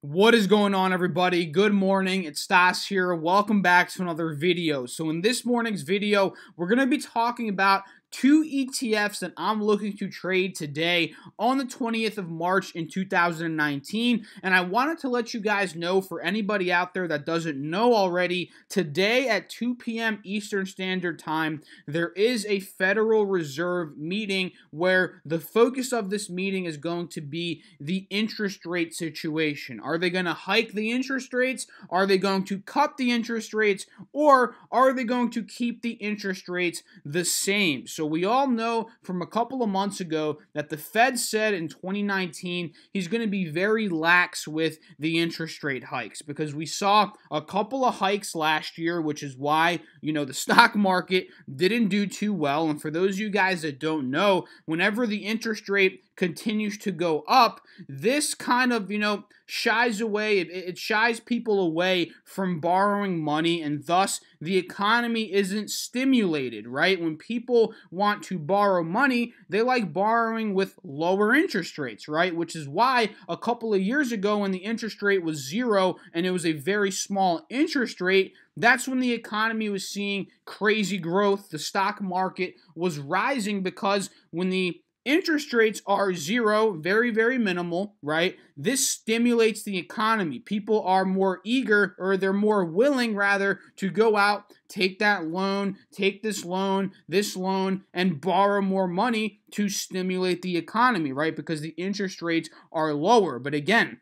What is going on, everybody? Good morning. It's Stas here. Welcome back to another video. So, in this morning's video, we're going to be talking about two ETFs that I'm looking to trade today on the 20th of March in 2019. And I wanted to let you guys know for anybody out there that doesn't know already, today at 2 p.m. Eastern Standard Time, there is a Federal Reserve meeting where the focus of this meeting is going to be the interest rate situation. Are they going to hike the interest rates? Are they going to cut the interest rates? Or are they going to keep the interest rates the same? So we all know from a couple of months ago that the Fed said in 2019 he's going to be very lax with the interest rate hikes because we saw a couple of hikes last year, which is why, you know, the stock market didn't do too well. And for those of you guys that don't know, whenever the interest rate continues to go up, this kind of, you know, shies away, it, it, shies people away from borrowing money, and thus the economy isn't stimulated, right? When people want to borrow money, they like borrowing with lower interest rates, right? Which is why a couple of years ago, when the interest rate was zero and it was a very small interest rate, that's when the economy was seeing crazy growth. The stock market was rising because when the interest rates are zero, very, very minimal, right? This stimulates the economy. People are more eager, or they're more willing, rather, to go out, take that loan, take this loan, this loan, and borrow more money to stimulate the economy, right? Because the interest rates are lower. But again,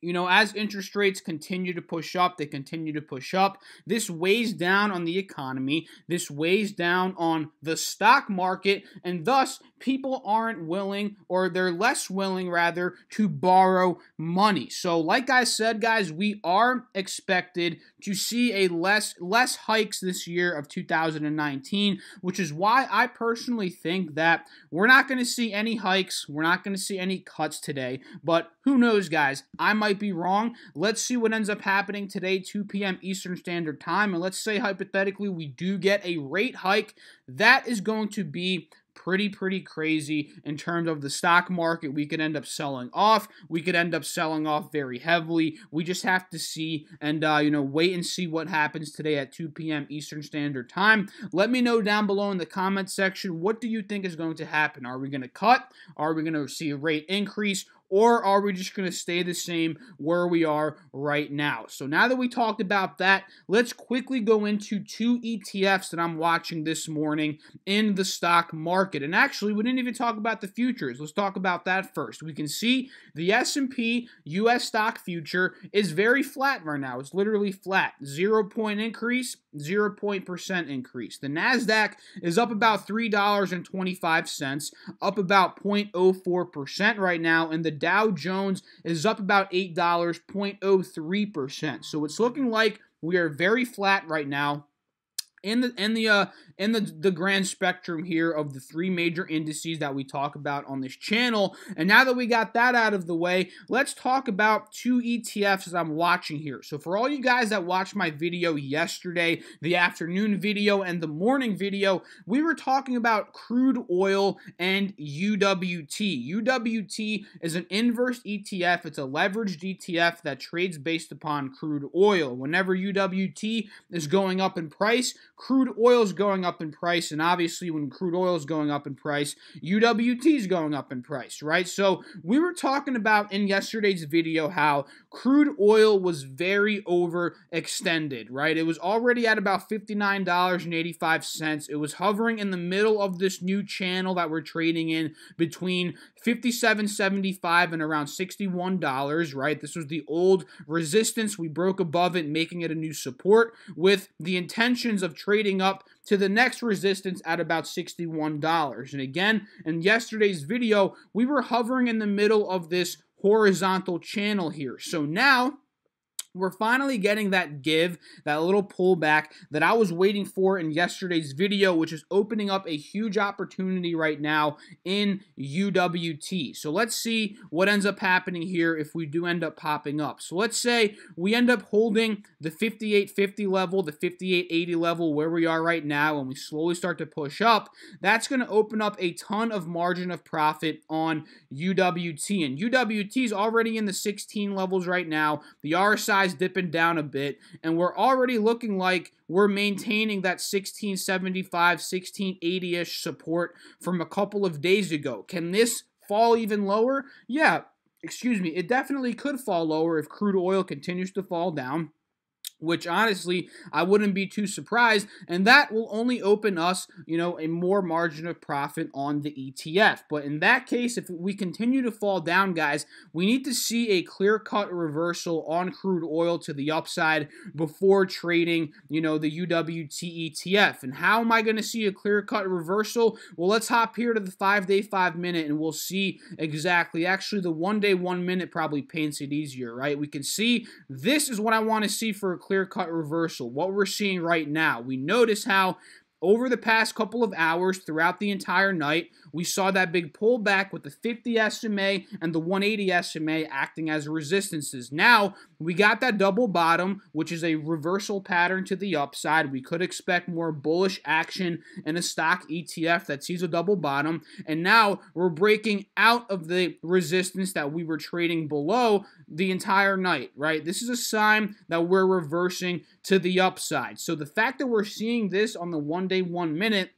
you know, as interest rates continue to push up, they continue to push up. This weighs down on the economy. This weighs down on the stock market, and thus people aren't willing, or they're less willing, rather, to borrow money. So, like I said, guys, we are expected to see a less less hikes this year of 2019, which is why I personally think that we're not going to see any hikes. We're not going to see any cuts today. But who knows, guys? I might be wrong. Let's see what ends up happening today, 2 p.m. Eastern Standard Time. And let's say hypothetically we do get a rate hike. That is going to be pretty, pretty crazy in terms of the stock market. We could end up selling off. We could end up selling off very heavily. We just have to see and, uh, you know, wait and see what happens today at 2 p.m. Eastern Standard Time. Let me know down below in the comment section what do you think is going to happen? Are we going to cut? Are we going to see a rate increase? Or are we just going to stay the same where we are right now? So now that we talked about that, let's quickly go into two ETFs that I'm watching this morning in the stock market. And actually, we didn't even talk about the futures. Let's talk about that first. We can see the S&P US stock future is very flat right now. It's literally flat. 0 point increase, 0 point percent increase. The Nasdaq is up about $3.25, up about 0.04% right now and the Dow Jones is up about $8, 0.03%. So it's looking like we are very flat right now in the in the uh in the the grand spectrum here of the three major indices that we talk about on this channel. And now that we got that out of the way let's talk about two ETFs that I'm watching here. So for all you guys that watched my video yesterday the afternoon video and the morning video we were talking about crude oil and UWT UWT is an inverse ETF it's a leveraged ETF that trades based upon crude oil. Whenever UWT is going up in price crude oil is going up in price, and obviously, when crude oil is going up in price, UWT is going up in price, right? So, we were talking about in yesterday's video how crude oil was very overextended, right? It was already at about $59.85. It was hovering in the middle of this new channel that we're trading in between $57.75 and around $61, right? This was the old resistance. We broke above it, making it a new support with the intentions of trading up to the next resistance at about $61. And again, in yesterday's video, we were hovering in the middle of this horizontal channel here. So now we're finally getting that give, that little pullback that I was waiting for in yesterday's video, which is opening up a huge opportunity right now in UWT. So let's see what ends up happening here if we do end up popping up. So let's say we end up holding the 5850 level, the 5880 level where we are right now, and we slowly start to push up. That's going to open up a ton of margin of profit on UWT. And UWT is already in the 16 levels right now. The RSI dipping down a bit, and we're already looking like we're maintaining that 1675, 1680-ish support from a couple of days ago. Can this fall even lower? Yeah, excuse me, it definitely could fall lower if crude oil continues to fall down which honestly I wouldn't be too surprised, and that will only open us, you know, a more margin of profit on the ETF. But in that case, if we continue to fall down, guys, we need to see a clear-cut reversal on crude oil to the upside before trading, you know, the UWT ETF. And how am I going to see a clear-cut reversal? Well, let's hop here to the five-day, five-minute, and we'll see exactly. Actually, the one-day, one-minute probably paints it easier, right? We can see this is what I want to see for a clear cut reversal. What we're seeing right now, we notice how over the past couple of hours throughout the entire night, we saw that big pullback with the 50 SMA and the 180 SMA acting as resistances. Now, we got that double bottom, which is a reversal pattern to the upside. We could expect more bullish action in a stock ETF that sees a double bottom. And now we're breaking out of the resistance that we were trading below the entire night, right? This is a sign that we're reversing to the upside. So the fact that we're seeing this on the one day, one minute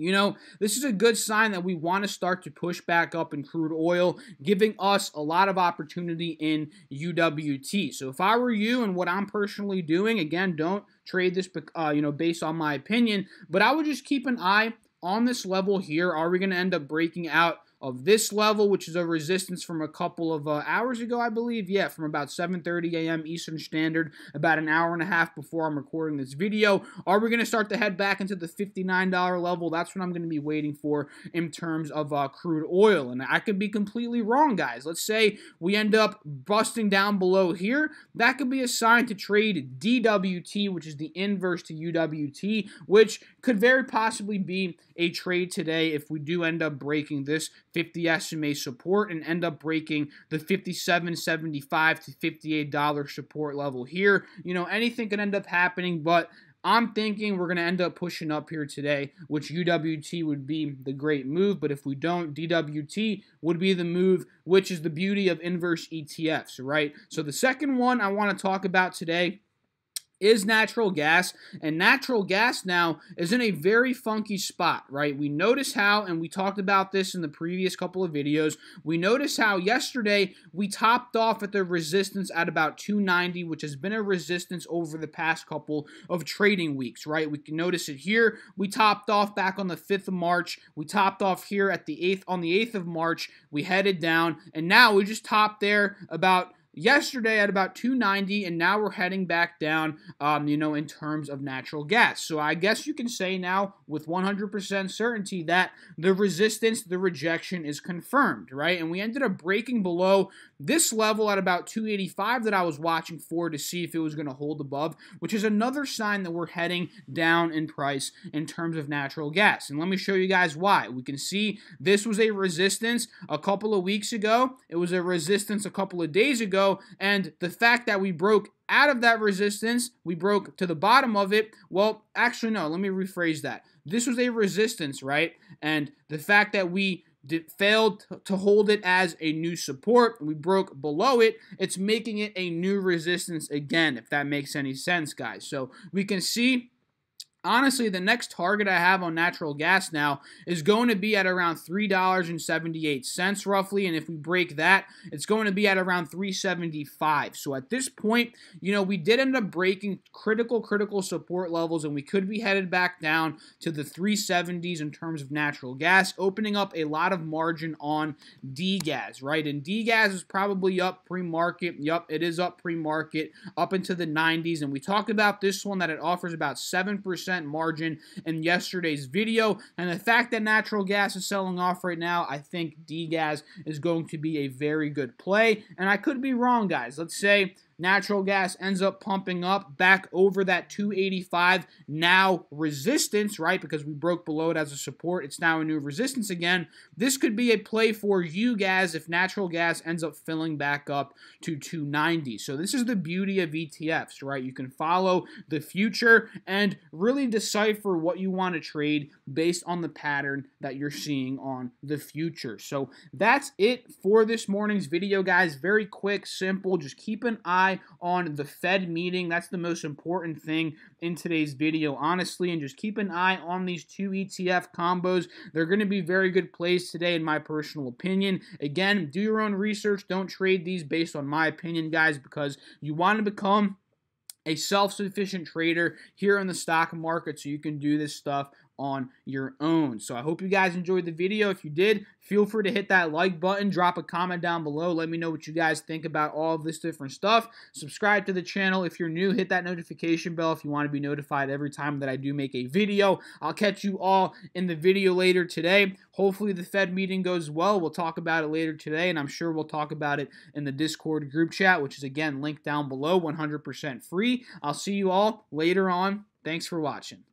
you know, this is a good sign that we want to start to push back up in crude oil, giving us a lot of opportunity in UWT. So if I were you and what I'm personally doing, again, don't trade this, uh, you know, based on my opinion, but I would just keep an eye on this level here. Are we going to end up breaking out of this level, which is a resistance from a couple of uh, hours ago, I believe. Yeah, from about 7.30 a.m. Eastern Standard, about an hour and a half before I'm recording this video. Are we going to start to head back into the $59 level? That's what I'm going to be waiting for in terms of uh, crude oil. And I could be completely wrong, guys. Let's say we end up busting down below here. That could be a sign to trade DWT, which is the inverse to UWT, which could very possibly be a trade today if we do end up breaking this 50 SMA support and end up breaking the 57.75 to $58 support level here. You know, anything could end up happening, but I'm thinking we're going to end up pushing up here today, which UWT would be the great move. But if we don't, DWT would be the move, which is the beauty of inverse ETFs, right? So the second one I want to talk about today is natural gas, and natural gas now is in a very funky spot, right? We notice how, and we talked about this in the previous couple of videos, we notice how yesterday we topped off at the resistance at about 290, which has been a resistance over the past couple of trading weeks, right? We can notice it here. We topped off back on the 5th of March. We topped off here at the 8th on the 8th of March. We headed down, and now we just topped there about yesterday at about 290 and now we're heading back down um, you know in terms of natural gas. So i guess you can say now with 100% certainty that the resistance the rejection is confirmed right? And we ended up breaking below this level at about 285 that i was watching for to see if it was going to hold above which is another sign that we're heading down in price in terms of natural gas. And let me show you guys why. We can see this was a resistance a couple of weeks ago. It was a resistance a couple of days ago ago. And the fact that we broke out of that resistance, we broke to the bottom of it. Well, actually, no, let me rephrase that. This was a resistance, right? And the fact that we did, failed to hold it as a new support, we broke below it, it's making it a new resistance again, if that makes any sense, guys. So we can see Honestly, the next target I have on natural gas now is going to be at around $3.78 roughly, and if we break that, it's going to be at around 375. So at this point, you know, we did end up breaking critical critical support levels and we could be headed back down to the 370s in terms of natural gas, opening up a lot of margin on D-gas, right? And D-gas is probably up pre-market. Yup, it is up pre-market up into the 90s and we talked about this one that it offers about 7% percent margin in yesterday's video. And the fact that natural gas is selling off right now, I think D-gas is going to be a very good play. And I could be wrong, guys. Let's say natural gas ends up pumping up back over that 285 now resistance, right? Because we broke below it as a support. It's now a new resistance again. This could be a play for you guys if natural gas ends up filling back up to 290. So this is the beauty of ETFs, right? You can follow the future and really decipher what you want to trade based on the pattern that you're seeing on the future. So that's it for this morning's video, guys. Very quick, simple. Just keep an eye on the Fed meeting. That's the most important thing in today's video, honestly. And just keep an eye on these two ETF combos. They're going to be very good plays today, in my personal opinion. Again, do your own research. Don't trade these based on my opinion, guys, because you want to become a self-sufficient trader here in the stock market so you can do this stuff on your own. So I hope you guys enjoyed the video. If you did, feel free to hit that like button, drop a comment down below. Let me know what you guys think about all of this different stuff. Subscribe to the channel if you're new. Hit that notification bell if you want to be notified every time that I do make a video. I'll catch you all in the video later today. Hopefully the Fed meeting goes well. We'll talk about it later today, and I'm sure we'll talk about it in the Discord group chat, which is again linked down below, 100% free. I'll see you all later on. Thanks for watching.